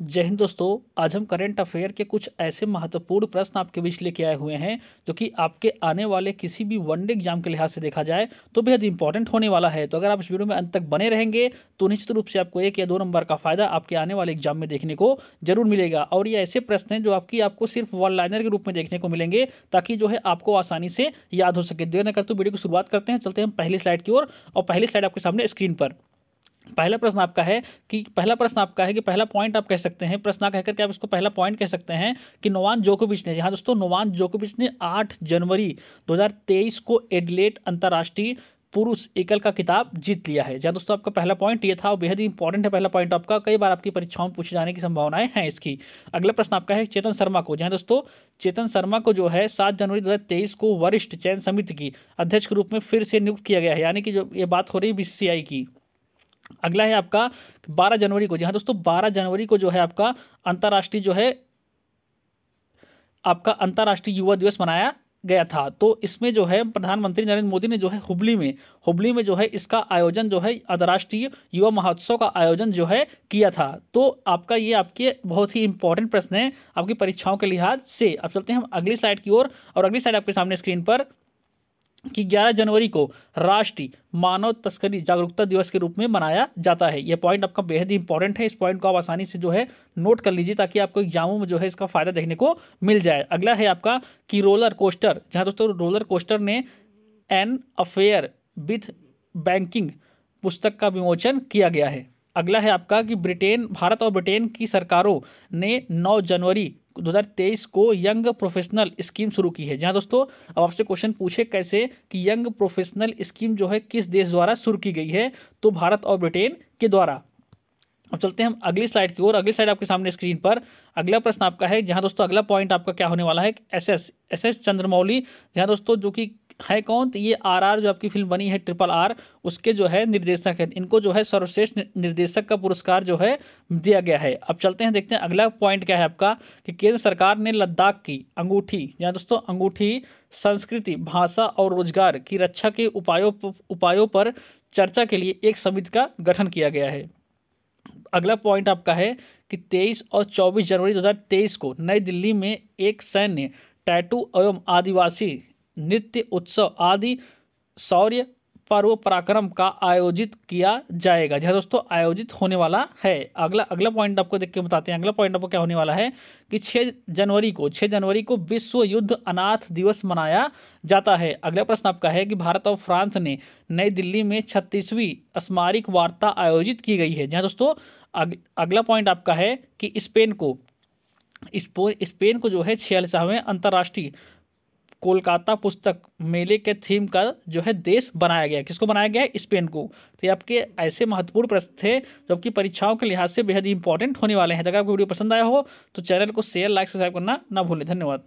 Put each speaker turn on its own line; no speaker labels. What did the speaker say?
जय हिंद दोस्तों, आज हम करंट अफेयर के कुछ ऐसे महत्वपूर्ण प्रश्न आपके बीच लेके आए हुए हैं, जो कि आपके आने वाले किसी भी वनडे एग्ज़ाम के लिहाज से देखा जाए तो बेहद इंपॉर्टेंट होने वाला है। तो अगर आप इस वीडियो में अंत तक बने रहेंगे तो निश्चित रूप से आपको एक या दो नंबर का फ़ायदा आपके आने वाले एग्ज़ाम में देखने को ज़रूर मिलेगा। और ये ऐसे प्रश्न हैं, जो आपकी, आपको सिर्फ़ वन लाइनर के रूप में देखने को मिलेंगे, ताकि जो है आपको आसानी से याद हो सके। देर न करते वीडियो की शुरुआत करते हैं, चलते हैं पहली स्लाइड की ओर, और पहली स्लाइड आपके सामने स्क्रीन पर। पहला प्रश्न आपका है कि, पहला प्रश्न आपका है कि पहला पॉइंट आप कह सकते हैं, प्रश्न कहकर के आप इसको पहला पॉइंट कह सकते हैं कि नोवान जोकोविच ने जहाँ दोस्तों नोवान जोकोविच ने 8 जनवरी 2023 को एडलेट अंतर्राष्ट्रीय पुरुष एकल का किताब जीत लिया है। जहाँ दोस्तों आपका पहला पॉइंट ये था बेहद ही इंपॉर्टेंट है पहला पॉइंट आपका, कई बार आपकी परीक्षाओं में पूछे जाने की संभावनाएँ हैं इसकी। अगला प्रश्न आपका है चेतन शर्मा को, जहाँ दोस्तों चेतन शर्मा को जो है सात जनवरी दो हज़ार तेईस को वरिष्ठ चयन समिति की अध्यक्ष के रूप में फिर से नियुक्त किया गया है, यानी कि जो ये बात हो रही है बीसीसीआई की। अगला है आपका 12 जनवरी को। जी हाँ दोस्तों 12 जनवरी को जो है आपका अंतर्राष्ट्रीय जो है आपका अंतर्राष्ट्रीय युवा दिवस मनाया गया था। तो इसमें जो है प्रधानमंत्री नरेंद्र मोदी ने जो है हुबली में हुबली में जो है इसका आयोजन जो है अंतर्राष्ट्रीय युवा महोत्सव का आयोजन जो है किया था। तो आपका ये आपके बहुत ही इंपॉर्टेंट प्रश्न है आपकी परीक्षाओं के लिहाज से। अब चलते हैं हम अगली स्लाइड की ओर और, और अगली स्लाइड आपके सामने स्क्रीन पर। कि 11 जनवरी को राष्ट्रीय मानव तस्करी जागरूकता दिवस के रूप में मनाया जाता है। यह पॉइंट आपका बेहद ही इंपॉर्टेंट है। इस पॉइंट को आप आसानी से जो है नोट कर लीजिए ताकि आपको एग्जामों में जो है इसका फ़ायदा देखने को मिल जाए। अगला है आपका कि रोलर कोस्टर जहाँ दोस्तों रोलर कोस्टर ने एन अफेयर विथ बैंकिंग पुस्तक का विमोचन किया गया है। अगला है आपका कि ब्रिटेन, भारत और ब्रिटेन की सरकारों ने 9 जनवरी 2023 को यंग प्रोफेशनल स्कीम शुरू की है। जहाँ दोस्तों, अब आपसे क्वेश्चन पूछे कैसे कि यंग प्रोफेशनल स्कीम जो है किस देश द्वारा शुरू की गई है तो भारत और ब्रिटेन के द्वारा। अब चलते हैं हम अगली स्लाइड की ओर। अगली स्लाइड आपके सामने स्क्रीन पर। अगला प्रश्न आपका है जहाँ दोस्तों, अगला पॉइंट आपका क्या होने वाला है S S S S Chandramouli जहाँ दोस्तों, जो कि है कौन? तो ये आर आर जो आपकी फ़िल्म बनी है, ट्रिपल आर, उसके जो है निर्देशक है। इनको जो है सर्वश्रेष्ठ निर्देशक का पुरस्कार जो है दिया गया है। अब चलते हैं, देखते हैं अगला पॉइंट क्या है आपका, कि केंद्र सरकार ने लद्दाख की अंगूठी जहाँ दोस्तों अंगूठी, संस्कृति, भाषा और रोज़गार की रक्षा के उपायों उपायों पर चर्चा के लिए एक समिति का गठन किया गया है। अगला पॉइंट आपका है कि 23 और 24 जनवरी 2023 को नई दिल्ली में एक सैन्य, टैटू एवं आदिवासी नृत्य उत्सव आदि शौर्य पर्व पराक्रम का आयोजित किया जाएगा। जहाँ दोस्तों आयोजित होने वाला है। अगला अगला पॉइंट आपको देख के बताते हैं। अगला पॉइंट आपको क्या होने वाला है कि 6 जनवरी को 6 जनवरी को विश्व युद्ध अनाथ दिवस मनाया जाता है। अगला प्रश्न आपका है कि भारत और फ्रांस ने नई दिल्ली में छत्तीसवीं स्मारिक वार्ता आयोजित की गई है। जहाँ दोस्तों अग, अगला पॉइंट आपका है कि स्पेन को स्पेन को जो है छियालीसवें अंतर्राष्ट्रीय कोलकाता पुस्तक मेले के थीम का जो है देश बनाया गया किसको बनाया गया है? स्पेन को। तो ये आपके ऐसे महत्वपूर्ण प्रश्न थे, जबकि परीक्षाओं के लिहाज से बेहद इंपॉर्टेंट होने वाले हैं। अगर आपको वीडियो पसंद आया हो तो चैनल को शेयर लाइक सब्सक्राइब करना ना भूलें। धन्यवाद।